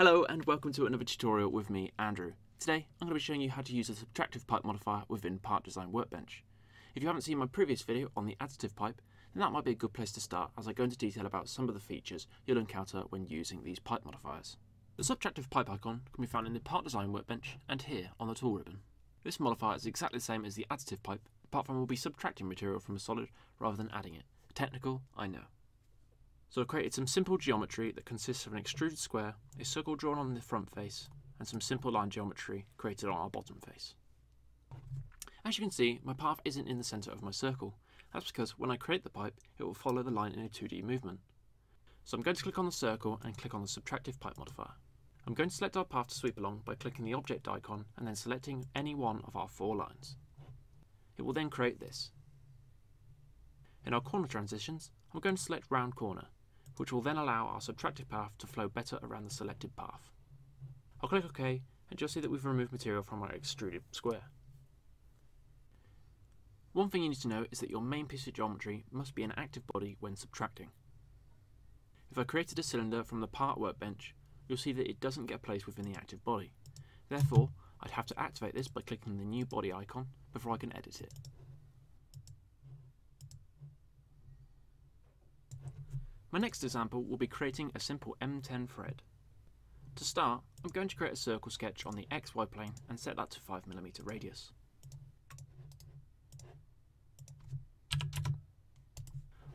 Hello and welcome to another tutorial with me, Andrew. Today I'm going to be showing you how to use a subtractive pipe modifier within Part Design Workbench. If you haven't seen my previous video on the additive pipe, then that might be a good place to start as I go into detail about some of the features you'll encounter when using these pipe modifiers. The subtractive pipe icon can be found in the Part Design Workbench and here on the tool ribbon. This modifier is exactly the same as the additive pipe, apart from we'll be subtracting material from a solid rather than adding it. Technical, I know. So I've created some simple geometry that consists of an extruded square, a circle drawn on the front face, and some simple line geometry created on our bottom face. As you can see, my path isn't in the centre of my circle. That's because when I create the pipe, it will follow the line in a 2D movement. So I'm going to click on the circle and click on the subtractive pipe modifier. I'm going to select our path to sweep along by clicking the object icon and then selecting any one of our four lines. It will then create this. In our corner transitions, I'm going to select round corner which will then allow our subtractive path to flow better around the selected path. I'll click OK and you'll see that we've removed material from our extruded square. One thing you need to know is that your main piece of geometry must be an active body when subtracting. If I created a cylinder from the part workbench, you'll see that it doesn't get placed within the active body. Therefore, I'd have to activate this by clicking the new body icon before I can edit it. My next example will be creating a simple M10 thread. To start, I'm going to create a circle sketch on the XY plane and set that to 5mm radius.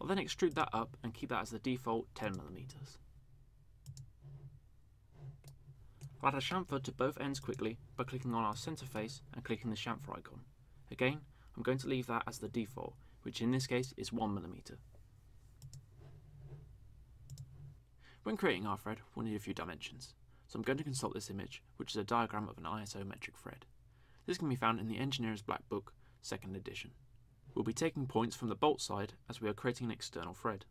I'll then extrude that up and keep that as the default 10mm. I'll add a chamfer to both ends quickly by clicking on our centre face and clicking the chamfer icon. Again, I'm going to leave that as the default, which in this case is 1mm. When creating our thread, we'll need a few dimensions. So I'm going to consult this image, which is a diagram of an ISO metric thread. This can be found in the Engineer's Black Book, 2nd edition. We'll be taking points from the bolt side as we are creating an external thread.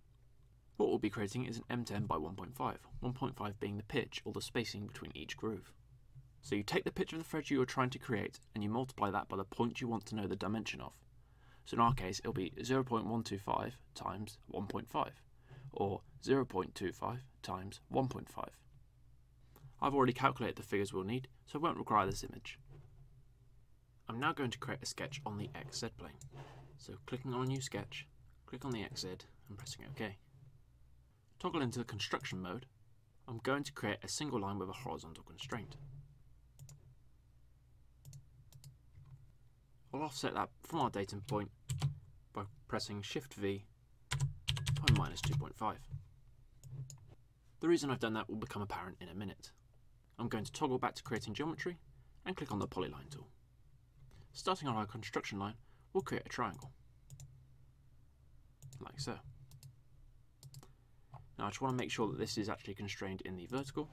What we'll be creating is an M10 by 1.5, 1.5 being the pitch or the spacing between each groove. So you take the pitch of the thread you are trying to create and you multiply that by the point you want to know the dimension of. So in our case it'll be 0.125 times 1.5 or 0.25 times 1.5. I've already calculated the figures we'll need, so I won't require this image. I'm now going to create a sketch on the XZ plane. So clicking on a new sketch, click on the XZ and pressing OK. Toggle into the construction mode, I'm going to create a single line with a horizontal constraint. I'll offset that from our datum point by pressing Shift V by minus 2.5. The reason I've done that will become apparent in a minute. I'm going to toggle back to creating geometry and click on the polyline tool. Starting on our construction line, we'll create a triangle. Like so. Now I just want to make sure that this is actually constrained in the vertical.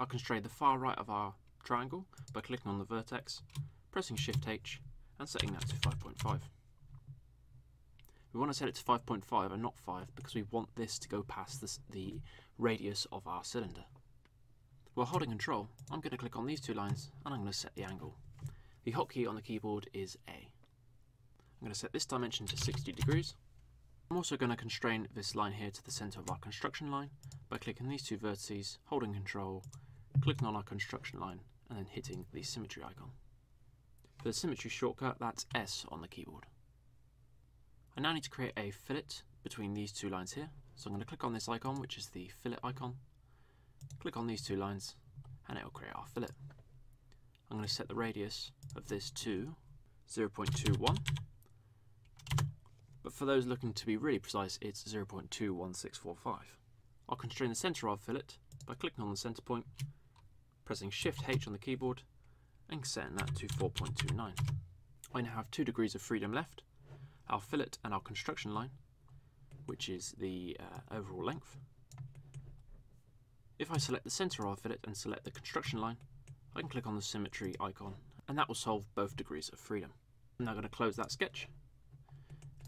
I'll constrain the far right of our triangle by clicking on the vertex, pressing Shift H and setting that to 5.5. We want to set it to 5.5 and not 5 because we want this to go past this, the radius of our cylinder. While holding control, I'm going to click on these two lines and I'm going to set the angle. The hotkey on the keyboard is A. I'm going to set this dimension to 60 degrees. I'm also going to constrain this line here to the centre of our construction line by clicking these two vertices, holding control, clicking on our construction line and then hitting the symmetry icon. For the symmetry shortcut, that's S on the keyboard. I now need to create a fillet between these two lines here. So I'm going to click on this icon, which is the fillet icon. Click on these two lines, and it will create our fillet. I'm going to set the radius of this to 0.21. But for those looking to be really precise, it's 0.21645. I'll constrain the center of fillet by clicking on the center point, pressing Shift H on the keyboard, and setting that to 4.29. I now have two degrees of freedom left, our fillet and our construction line, which is the uh, overall length. If I select the center of our fillet and select the construction line, I can click on the symmetry icon and that will solve both degrees of freedom. I'm now going to close that sketch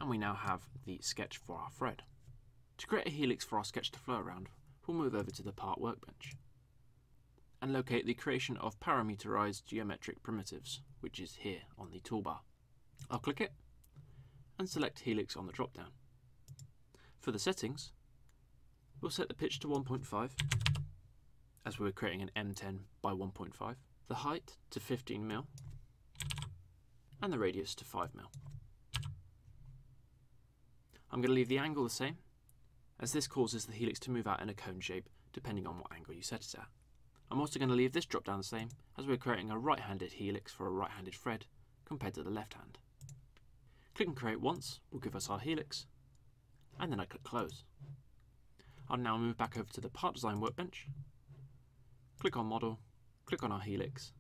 and we now have the sketch for our thread. To create a helix for our sketch to flow around, we'll move over to the part workbench and locate the creation of parameterized geometric primitives, which is here on the toolbar. I'll click it and select Helix on the drop-down. For the settings, We'll set the pitch to 1.5 as we're creating an M10 by 1.5, the height to 15 mil, and the radius to 5 mil. I'm going to leave the angle the same, as this causes the helix to move out in a cone shape depending on what angle you set it at. I'm also going to leave this drop down the same, as we're creating a right-handed helix for a right-handed thread compared to the left hand. Click and create once will give us our helix, and then I click close. I'll now move back over to the part design workbench, click on model, click on our helix,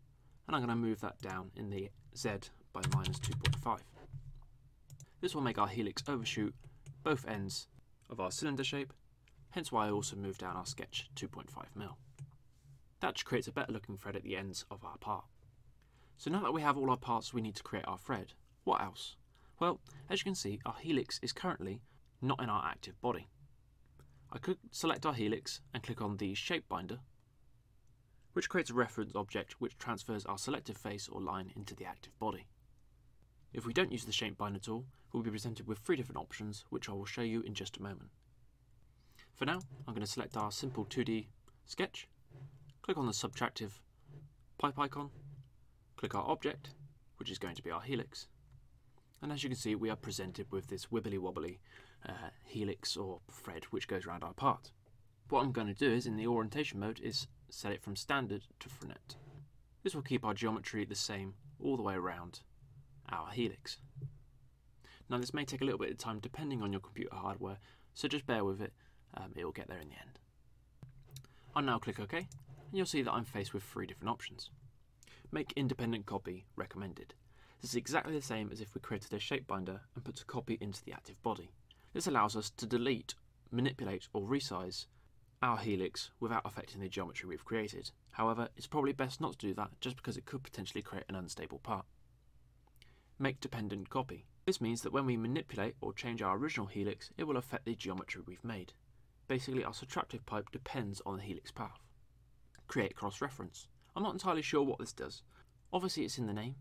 and I'm going to move that down in the Z by minus 2.5. This will make our helix overshoot both ends of our cylinder shape, hence why I also moved down our sketch 2.5 mil. That creates a better looking thread at the ends of our part. So now that we have all our parts we need to create our thread, what else? Well, as you can see, our helix is currently not in our active body. I could select our helix and click on the shape binder, which creates a reference object which transfers our selected face or line into the active body. If we don't use the shape binder tool, we'll be presented with three different options, which I will show you in just a moment. For now, I'm going to select our simple 2D sketch, click on the subtractive pipe icon, click our object, which is going to be our helix, and as you can see we are presented with this wibbly wobbly uh, helix or thread which goes around our part. What I'm going to do is in the orientation mode is set it from standard to frenet. This will keep our geometry the same all the way around our helix. Now this may take a little bit of time depending on your computer hardware, so just bear with it, um, it will get there in the end. I'll now click OK, and you'll see that I'm faced with three different options. Make independent copy recommended. This is exactly the same as if we created a shape binder and put a copy into the active body. This allows us to delete, manipulate or resize our helix without affecting the geometry we've created. However, it's probably best not to do that just because it could potentially create an unstable part. Make dependent copy. This means that when we manipulate or change our original helix, it will affect the geometry we've made. Basically, our subtractive pipe depends on the helix path. Create cross-reference. I'm not entirely sure what this does. Obviously it's in the name,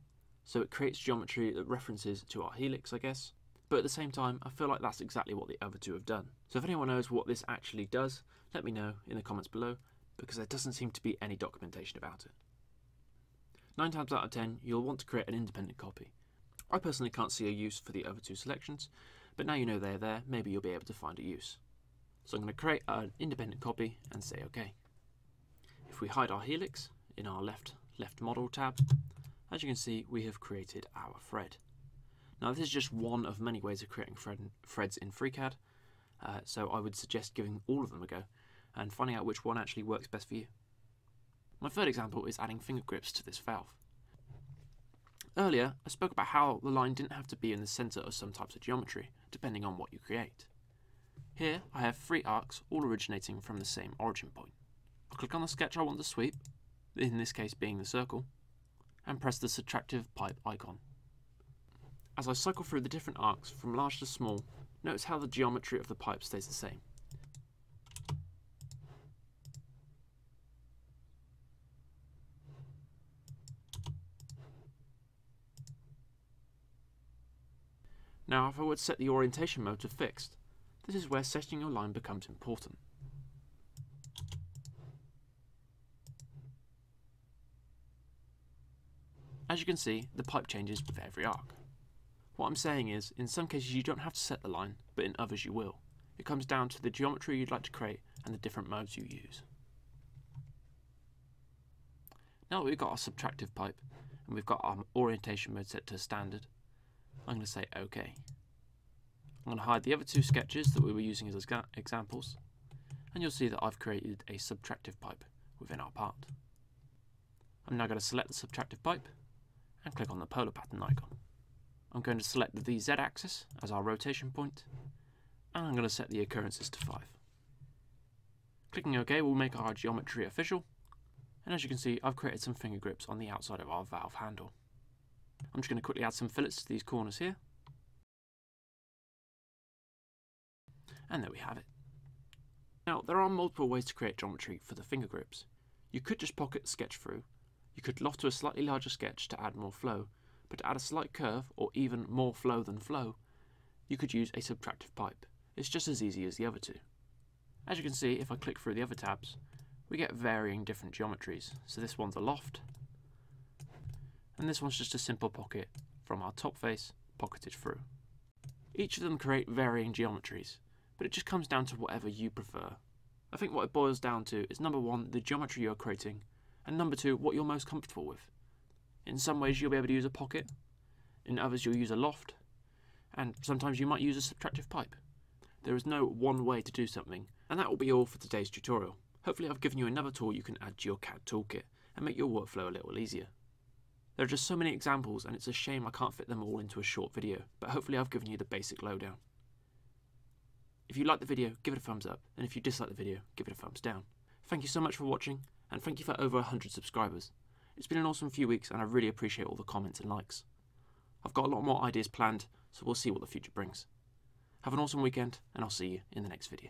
so it creates geometry that references to our helix, I guess. But at the same time, I feel like that's exactly what the other two have done. So if anyone knows what this actually does, let me know in the comments below, because there doesn't seem to be any documentation about it. 9 times out of 10, you'll want to create an independent copy. I personally can't see a use for the other two selections, but now you know they're there, maybe you'll be able to find a use. So I'm going to create an independent copy and say OK. If we hide our helix in our left left model tab, as you can see we have created our thread. Now this is just one of many ways of creating thread, threads in FreeCAD, uh, so I would suggest giving all of them a go and finding out which one actually works best for you. My third example is adding finger grips to this valve. Earlier, I spoke about how the line didn't have to be in the centre of some types of geometry, depending on what you create. Here, I have three arcs, all originating from the same origin point. I'll click on the sketch I want to sweep, in this case being the circle, and press the subtractive pipe icon. As I cycle through the different arcs from large to small, notice how the geometry of the pipe stays the same. Now if I would set the orientation mode to fixed, this is where setting your line becomes important. As you can see, the pipe changes with every arc. What I'm saying is, in some cases you don't have to set the line, but in others you will. It comes down to the geometry you'd like to create and the different modes you use. Now that we've got our subtractive pipe, and we've got our orientation mode set to standard, I'm going to say OK. I'm going to hide the other two sketches that we were using as examples, and you'll see that I've created a subtractive pipe within our part. I'm now going to select the subtractive pipe and click on the polar pattern icon. I'm going to select the VZ axis as our rotation point, and I'm going to set the occurrences to 5. Clicking OK will make our geometry official, and as you can see I've created some finger grips on the outside of our valve handle. I'm just going to quickly add some fillets to these corners here. And there we have it. Now, there are multiple ways to create geometry for the finger grips. You could just pocket sketch through, you could loft to a slightly larger sketch to add more flow, but to add a slight curve, or even more flow than flow, you could use a subtractive pipe. It's just as easy as the other two. As you can see, if I click through the other tabs, we get varying different geometries. So this one's a loft, and this one's just a simple pocket from our top face pocketed through. Each of them create varying geometries, but it just comes down to whatever you prefer. I think what it boils down to is number one, the geometry you're creating, and number two, what you're most comfortable with. In some ways, you'll be able to use a pocket, in others, you'll use a loft, and sometimes you might use a subtractive pipe. There is no one way to do something, and that will be all for today's tutorial. Hopefully, I've given you another tool you can add to your CAD toolkit and make your workflow a little easier. There are just so many examples and it's a shame I can't fit them all into a short video, but hopefully I've given you the basic lowdown. If you like the video, give it a thumbs up, and if you dislike the video, give it a thumbs down. Thank you so much for watching, and thank you for over 100 subscribers. It's been an awesome few weeks and I really appreciate all the comments and likes. I've got a lot more ideas planned, so we'll see what the future brings. Have an awesome weekend, and I'll see you in the next video.